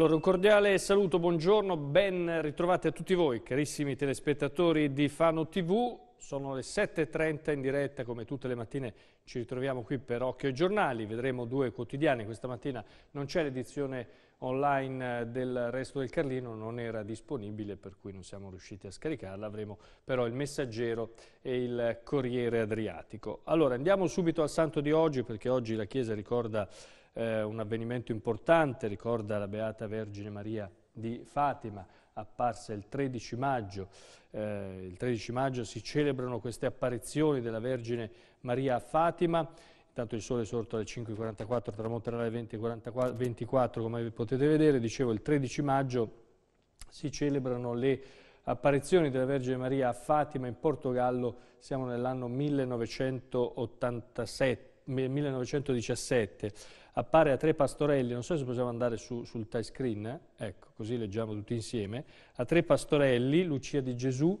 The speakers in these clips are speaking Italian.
Allora, un cordiale saluto, buongiorno, ben ritrovati a tutti voi, carissimi telespettatori di Fano TV. Sono le 7.30 in diretta, come tutte le mattine ci ritroviamo qui per Occhio ai Giornali, vedremo due quotidiani. Questa mattina non c'è l'edizione online del Resto del Carlino, non era disponibile per cui non siamo riusciti a scaricarla, avremo però il Messaggero e il Corriere Adriatico. Allora, andiamo subito al santo di oggi perché oggi la Chiesa ricorda eh, un avvenimento importante, ricorda la Beata Vergine Maria di Fatima, apparsa il 13 maggio. Eh, il 13 maggio si celebrano queste apparizioni della Vergine Maria a Fatima, intanto il sole è sorto alle 5.44, tramonterà alle 20.24 come potete vedere, dicevo il 13 maggio si celebrano le apparizioni della Vergine Maria a Fatima in Portogallo, siamo nell'anno 1987, 1917 appare a tre pastorelli, non so se possiamo andare su, sul touchscreen, eh? ecco, così leggiamo tutti insieme, a tre pastorelli, Lucia di Gesù,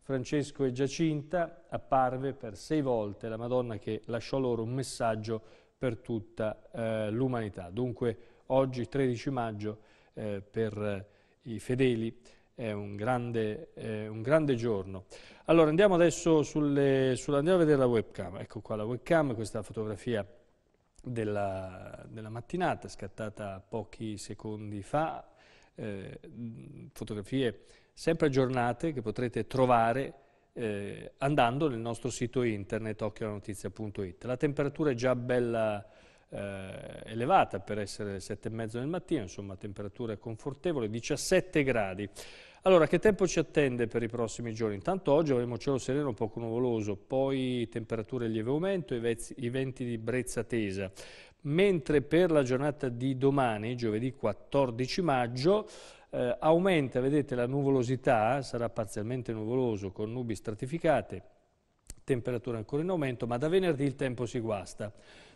Francesco e Giacinta, apparve per sei volte la Madonna che lasciò loro un messaggio per tutta eh, l'umanità. Dunque oggi, 13 maggio, eh, per i fedeli è un grande, eh, un grande, giorno. Allora andiamo adesso sulle, sulle, andiamo a vedere la webcam, ecco qua la webcam, questa fotografia della, della mattinata, scattata pochi secondi fa, eh, fotografie sempre aggiornate che potrete trovare eh, andando nel nostro sito internet occhiolanotizia.it. La temperatura è già bella eh, elevata per essere le sette e mezzo del mattino, insomma temperatura confortevole, 17 gradi. Allora, che tempo ci attende per i prossimi giorni? Intanto oggi avremo cielo sereno poco nuvoloso, poi temperature in lieve aumento, i venti di brezza tesa. Mentre per la giornata di domani, giovedì 14 maggio, eh, aumenta, vedete, la nuvolosità, sarà parzialmente nuvoloso con nubi stratificate, temperatura ancora in aumento, ma da venerdì il tempo si guasta.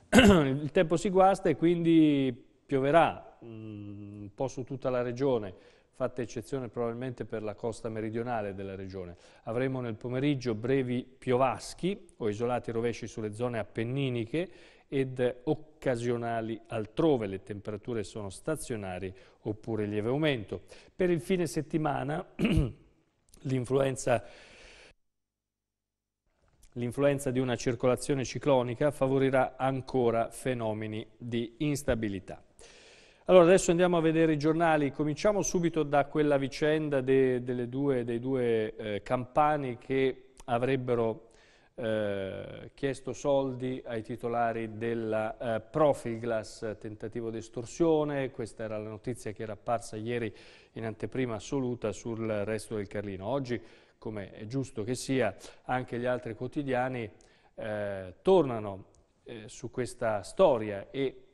il tempo si guasta e quindi pioverà mm, un po' su tutta la regione, fatta eccezione probabilmente per la costa meridionale della regione. Avremo nel pomeriggio brevi piovaschi o isolati rovesci sulle zone appenniniche ed occasionali altrove. Le temperature sono stazionarie oppure lieve aumento. Per il fine settimana l'influenza L'influenza di una circolazione ciclonica favorirà ancora fenomeni di instabilità. Allora adesso andiamo a vedere i giornali, cominciamo subito da quella vicenda de, due, dei due eh, campani che avrebbero eh, chiesto soldi ai titolari della eh, Profilglass, tentativo di estorsione, questa era la notizia che era apparsa ieri in anteprima assoluta sul resto del Carlino. Oggi, come è giusto che sia, anche gli altri quotidiani eh, tornano eh, su questa storia e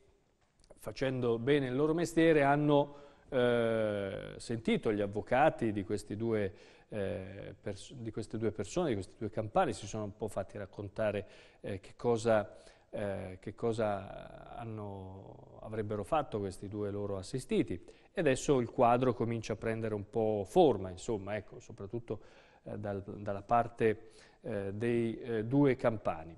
facendo bene il loro mestiere, hanno eh, sentito gli avvocati di, due, eh, di, queste due persone, di questi due campani, si sono un po' fatti raccontare eh, che cosa, eh, che cosa hanno, avrebbero fatto questi due loro assistiti. E adesso il quadro comincia a prendere un po' forma, insomma, ecco, soprattutto dal, dalla parte eh, dei due campani.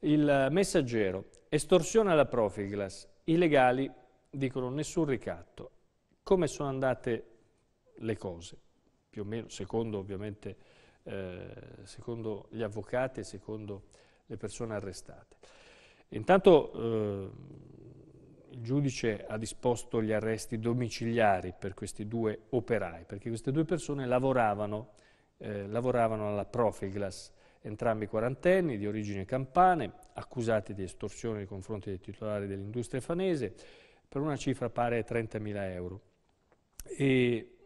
Il messaggero, estorsione alla Profilglass, i legali dicono nessun ricatto. Come sono andate le cose? Più o meno, secondo ovviamente, eh, secondo gli avvocati e secondo le persone arrestate. Intanto eh, il giudice ha disposto gli arresti domiciliari per questi due operai, perché queste due persone lavoravano, eh, lavoravano alla Profiglas, entrambi quarantenni, di origine campane, accusati di estorsione nei confronti dei titolari dell'industria fanese, per una cifra pari a 30.000 euro. E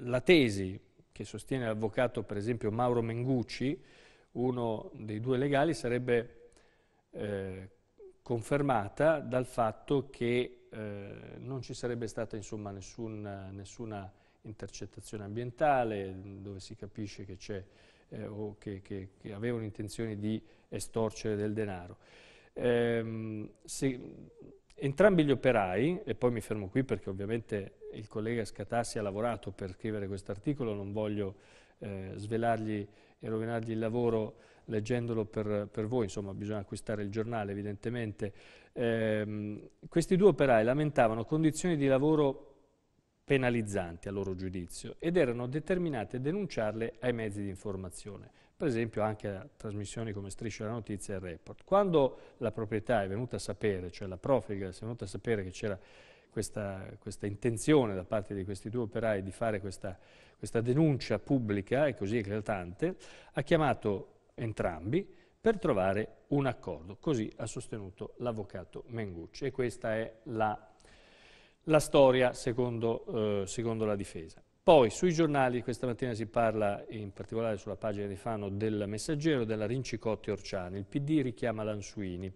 la tesi che sostiene l'avvocato, per esempio, Mauro Mengucci, uno dei due legali, sarebbe eh, confermata dal fatto che eh, non ci sarebbe stata insomma, nessun, nessuna intercettazione ambientale, dove si capisce che c'è eh, o che, che, che, avevano intenzione di estorcere del denaro. Ehm, se, entrambi gli operai, e poi mi fermo qui perché ovviamente il collega Scatassi ha lavorato per scrivere questo articolo, non voglio eh, svelargli e rovinargli il lavoro leggendolo per, per voi, insomma bisogna acquistare il giornale evidentemente, ehm, questi due operai lamentavano condizioni di lavoro penalizzanti a loro giudizio ed erano determinati a denunciarle ai mezzi di informazione, per esempio anche a trasmissioni come Striscia la Notizia e il Report. Quando la proprietà è venuta a sapere, cioè la Profiga è venuta a sapere che c'era questa, questa, intenzione da parte di questi due operai di fare questa, questa denuncia pubblica e così eclatante, ha chiamato entrambi per trovare un accordo. Così ha sostenuto l'avvocato Mengucci e questa è la, la storia secondo, eh, secondo, la difesa. Poi sui giornali questa mattina si parla in particolare sulla pagina di Fano del Messaggero della Rincicotti Orciani. Il PD richiama Lansuini.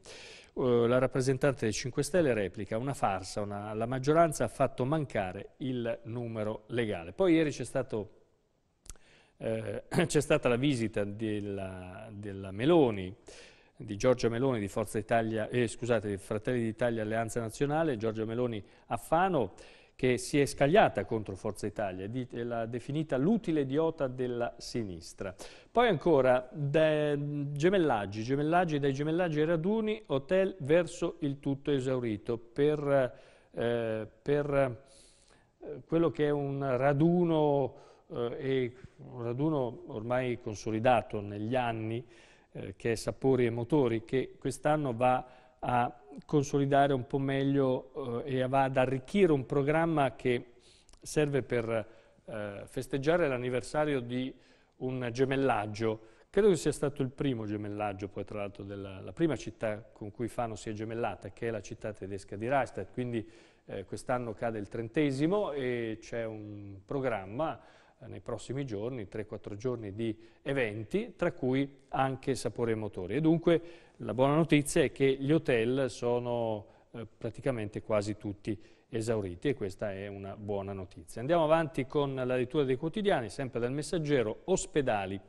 Uh, la rappresentante dei 5 Stelle replica una farsa, una, la maggioranza ha fatto mancare il numero legale. Poi ieri c'è stato eh, c'è stata la visita della, della, Meloni, di Giorgia Meloni di Forza Italia, eh, scusate, di Fratelli d'Italia Alleanza Nazionale, Giorgia Meloni a Fano, che si è scagliata contro Forza Italia, di, l'ha definita l'utile idiota della sinistra. Poi ancora, gemellaggi, gemellaggi, dai gemellaggi ai raduni, hotel verso il tutto esaurito, per, eh, per eh, quello che è un raduno eh, un raduno ormai consolidato negli anni, eh, che è Sapori e Motori, che quest'anno va a consolidare un po' meglio eh, e va ad arricchire un programma che serve per eh, festeggiare l'anniversario di un gemellaggio. Credo che sia stato il primo gemellaggio, poi tra l'altro la prima città con cui Fano si è gemellata, che è la città tedesca di Reichstadt, quindi eh, quest'anno cade il trentesimo e c'è un programma nei prossimi giorni, 3-4 giorni di eventi, tra cui anche Sapore Motori. E dunque la buona notizia è che gli hotel sono eh, praticamente quasi tutti esauriti e questa è una buona notizia. Andiamo avanti con la lettura dei quotidiani, sempre dal messaggero, ospedali.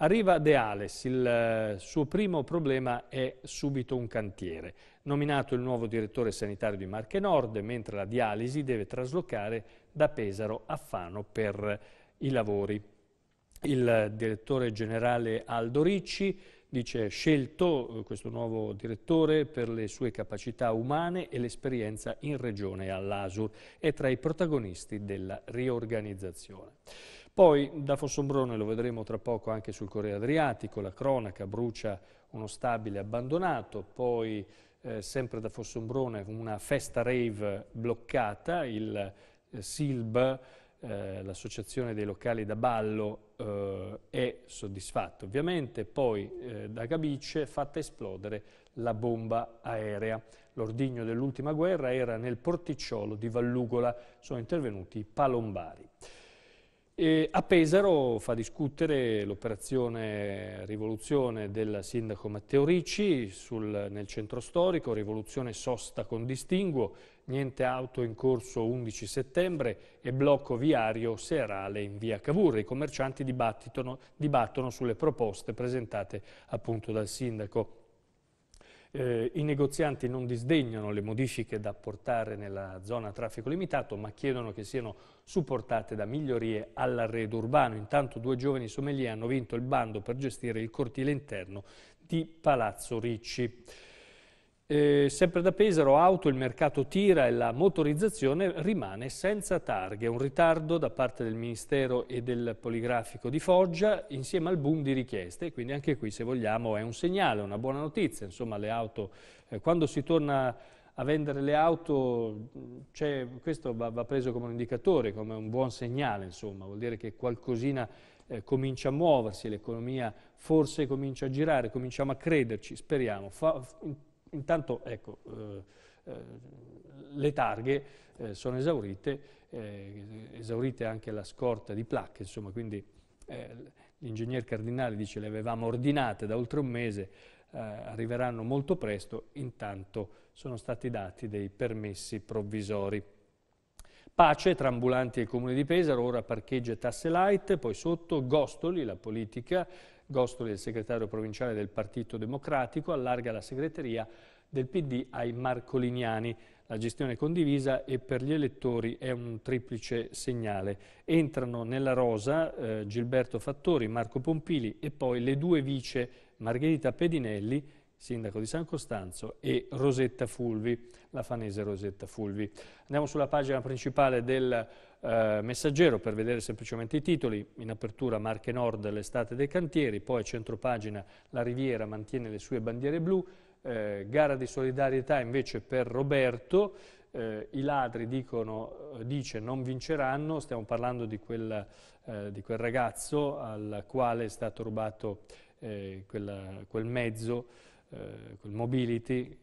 Arriva De Ales, il eh, suo primo problema è subito un cantiere. Nominato il nuovo direttore sanitario di Marche Nord, mentre la dialisi deve traslocare da Pesaro a Fano per i lavori. Il direttore generale Aldo Ricci dice scelto eh, questo nuovo direttore per le sue capacità umane e l'esperienza in regione all'Asur, è tra i protagonisti della riorganizzazione. Poi da Fossombrone lo vedremo tra poco anche sul Corriere Adriatico, la cronaca brucia uno stabile abbandonato, poi eh, sempre da Fossombrone una festa rave bloccata, il eh, SILB eh, l'associazione dei locali da ballo eh, è soddisfatta ovviamente, poi eh, da Gabice fatta esplodere la bomba aerea. L'ordigno dell'ultima guerra era nel porticciolo di Vallugola, sono intervenuti i palombari. E a Pesaro fa discutere l'operazione rivoluzione del sindaco Matteo Ricci sul, nel centro storico, rivoluzione sosta con distinguo, niente auto in corso 11 settembre e blocco viario serale in via Cavour. I commercianti dibattono sulle proposte presentate appunto dal sindaco eh, I negozianti non disdegnano le modifiche da apportare nella zona a traffico limitato, ma chiedono che siano supportate da migliorie all'arredo urbano. Intanto due giovani sommelier hanno vinto il bando per gestire il cortile interno di Palazzo Ricci. Eh, sempre da Pesaro, auto, il mercato tira e la motorizzazione rimane senza targhe. Un ritardo da parte del Ministero e del Poligrafico di Foggia insieme al boom di richieste. Quindi anche qui, se vogliamo, è un segnale, una buona notizia. Insomma, le auto, eh, quando si torna a vendere le auto, questo va, va, preso come un indicatore, come un buon segnale. Insomma, vuol dire che qualcosina eh, comincia a muoversi, l'economia forse comincia a girare, cominciamo a crederci, speriamo. Fa, Intanto, ecco, eh, eh, le targhe eh, sono esaurite, eh, esaurite anche la scorta di placche, insomma, quindi eh, l'ingegner Cardinale dice le avevamo ordinate da oltre un mese, eh, arriveranno molto presto, intanto sono stati dati dei permessi provvisori. Pace tra ambulanti e Comune di Pesaro, ora parcheggi e tasse light, poi sotto Gostoli, la politica, Gostoli, il segretario provinciale del Partito Democratico, allarga la segreteria del PD ai marcoliniani. La gestione condivisa e per gli elettori è un triplice segnale. Entrano nella rosa eh, Gilberto Fattori, Marco Pompili e poi le due vice Margherita Pedinelli, sindaco di San Costanzo, e Rosetta Fulvi, la fanese Rosetta Fulvi. Andiamo sulla pagina principale del eh, Messaggero per vedere semplicemente i titoli. In apertura Marche Nord, l'estate dei cantieri, poi a centropagina la Riviera mantiene le sue bandiere blu, eh, gara di solidarietà invece per Roberto, eh, i ladri dicono, eh, dice non vinceranno, stiamo parlando di quel, eh, di quel, ragazzo al quale è stato rubato eh, quel, quel, mezzo, eh, quel mobility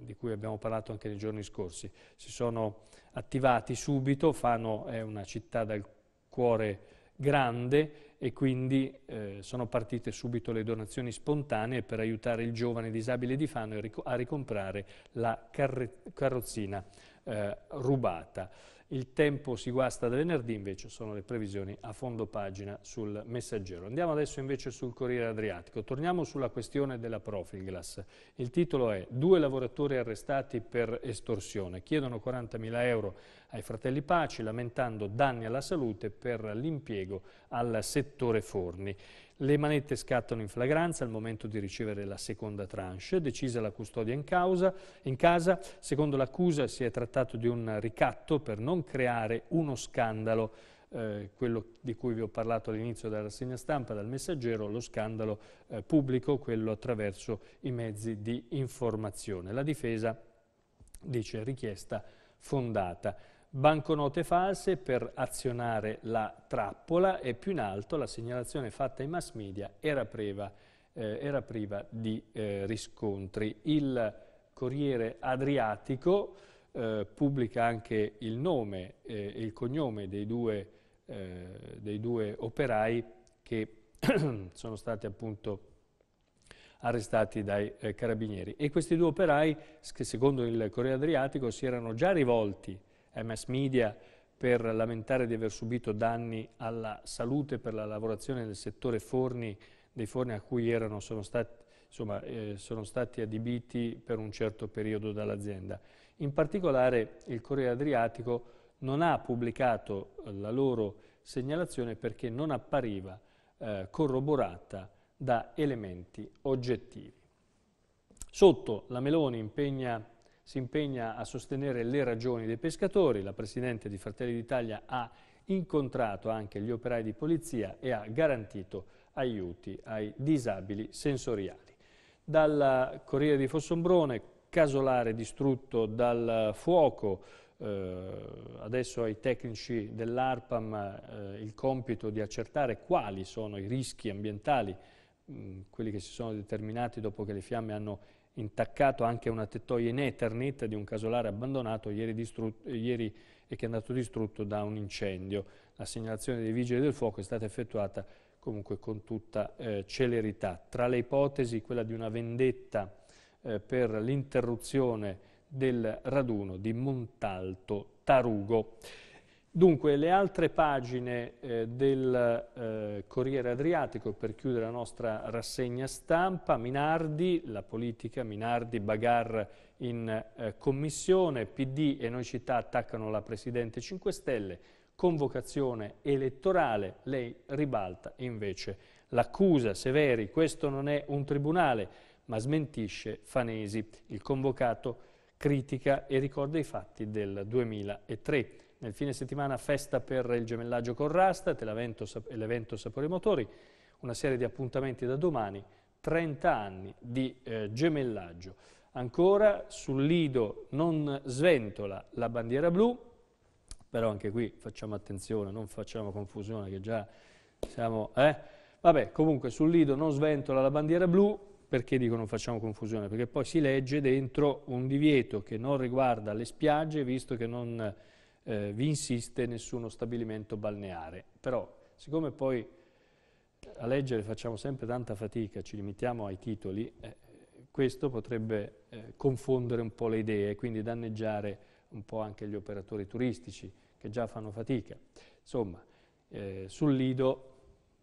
di cui abbiamo parlato anche nei giorni scorsi. Si sono attivati subito, Fano è una città dal cuore grande e quindi eh, sono partite subito le donazioni spontanee per aiutare il giovane disabile di Fano a ricomprare la carrozzina eh, rubata. Il tempo si guasta da venerdì, invece sono le previsioni a fondo pagina sul messaggero. Andiamo adesso invece sul Corriere Adriatico. Torniamo sulla questione della Profilglass. Il titolo è Due lavoratori arrestati per estorsione. Chiedono 40.000 euro ai fratelli Paci, lamentando danni alla salute per l'impiego al settore forni. Le manette scattano in flagranza al momento di ricevere la seconda tranche, decisa la custodia in, causa, in casa. Secondo l'accusa si è trattato di un ricatto per non creare uno scandalo eh, quello di cui vi ho parlato all'inizio della rassegna stampa, dal messaggero, lo scandalo eh, pubblico, quello attraverso i mezzi di informazione. La difesa dice richiesta fondata banconote false per azionare la trappola e più in alto la segnalazione fatta ai mass media era priva, eh, era priva di eh, riscontri. Il Corriere Adriatico eh, pubblica anche il nome e il cognome dei due, eh, dei due operai che sono stati appunto arrestati dai eh, carabinieri. E questi due operai, che secondo il Corriere Adriatico, si erano già rivolti mass media per lamentare di aver subito danni alla salute per la lavorazione nel settore forni, dei forni a cui erano, sono, stati, insomma, eh, sono stati adibiti per un certo periodo dall'azienda. In particolare il Corriere Adriatico non ha pubblicato la loro segnalazione perché non appariva eh, corroborata da elementi oggettivi. Sotto la Meloni impegna si impegna a sostenere le ragioni dei pescatori, la Presidente di Fratelli d'Italia ha incontrato anche gli operai di polizia e ha garantito aiuti ai disabili sensoriali. Dal Corriere di Fossombrone, casolare distrutto dal fuoco, eh, adesso ai tecnici dell'ARPAM eh, il compito di accertare quali sono i rischi ambientali, mh, quelli che si sono determinati dopo che le fiamme hanno intaccato anche una tettoia in Ethernet di un casolare abbandonato ieri, ieri e che è andato distrutto da un incendio. La segnalazione dei vigili del fuoco è stata effettuata comunque con tutta eh, celerità. Tra le ipotesi quella di una vendetta eh, per l'interruzione del raduno di Montalto Tarugo. Dunque, le altre pagine eh, del eh, Corriere Adriatico per chiudere la nostra rassegna stampa, Minardi, la politica, Minardi, Bagar in eh, commissione, PD e Noi Città attaccano la Presidente 5 Stelle, convocazione elettorale, lei ribalta invece l'accusa, Severi, questo non è un tribunale, ma smentisce Fanesi, il convocato critica e ricorda i fatti del 2003. Nel fine settimana festa per il gemellaggio con Rastat, l'evento Sapori Motori, una serie di appuntamenti da domani, 30 anni di eh, gemellaggio. Ancora sul Lido non sventola la bandiera blu, però anche qui facciamo attenzione, non facciamo confusione che già siamo... Eh? Vabbè, comunque sul Lido non sventola la bandiera blu, perché dico non facciamo confusione? Perché poi si legge dentro un divieto che non riguarda le spiagge, visto che non eh, vi insiste nessuno stabilimento balneare. Però, siccome poi a leggere facciamo sempre tanta fatica, ci limitiamo ai titoli, eh, questo potrebbe eh, confondere un po' le idee e quindi danneggiare un po' anche gli operatori turistici che già fanno fatica. Insomma, eh, sul Lido,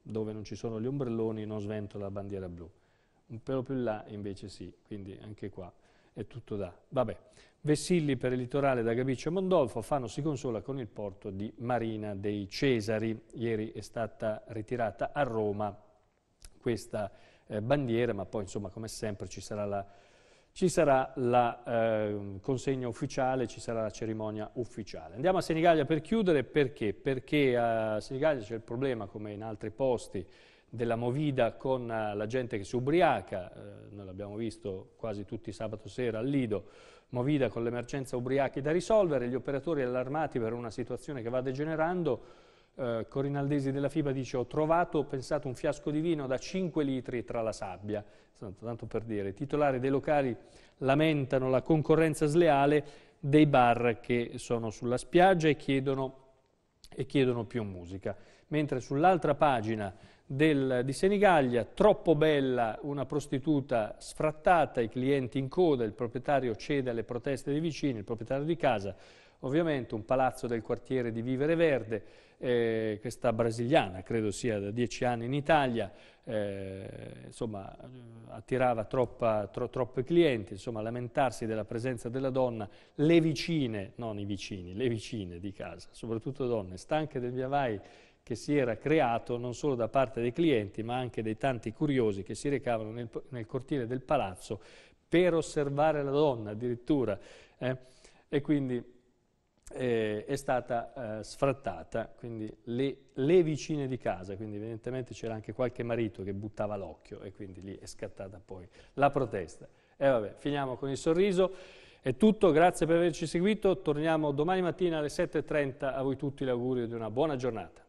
dove non ci sono gli ombrelloni, non sventola la bandiera blu. Un pelo più in là invece sì, quindi anche qua è tutto da. Vabbè. Vessilli per il litorale da Gabiccio a Mondolfo, Fano si consola con il porto di Marina dei Cesari. Ieri è stata ritirata a Roma questa eh, bandiere, ma poi insomma come sempre ci sarà la, ci sarà la eh, consegna ufficiale, ci sarà la cerimonia ufficiale. Andiamo a Senigallia per chiudere, perché? Perché a Senigallia c'è il problema, come in altri posti, della movida con eh, la gente che si ubriaca, eh, noi l'abbiamo visto quasi tutti sabato sera al Lido, movida con l'emergenza ubriachi da risolvere, gli operatori allarmati per una situazione che va degenerando, eh, Corinaldesi della FIBA dice ho trovato, ho pensato, un fiasco di vino da 5 litri tra la sabbia, tanto per dire, i titolari dei locali lamentano la concorrenza sleale dei bar che sono sulla spiaggia e chiedono, e chiedono più musica, mentre sull'altra pagina del, di Senigallia, troppo bella, una prostituta sfrattata, i clienti in coda, il proprietario cede alle proteste dei vicini, il proprietario di casa, ovviamente un palazzo del quartiere di Vivere Verde, eh, questa brasiliana, credo sia da dieci anni in Italia, eh, insomma, attirava troppa, tro, troppe clienti, insomma, lamentarsi della presenza della donna, le vicine, non i vicini, le vicine di casa, soprattutto donne, stanche del via vai che si era creato non solo da parte dei clienti ma anche dei tanti curiosi che si recavano nel, nel cortile del palazzo per osservare la donna addirittura eh? e quindi eh, è stata eh, sfrattata, quindi le, le, vicine di casa, quindi evidentemente c'era anche qualche marito che buttava l'occhio e quindi lì è scattata poi la protesta. E vabbè, finiamo con il sorriso. È tutto, grazie per averci seguito, torniamo domani mattina alle 7.30, a voi tutti l'augurio di una buona giornata.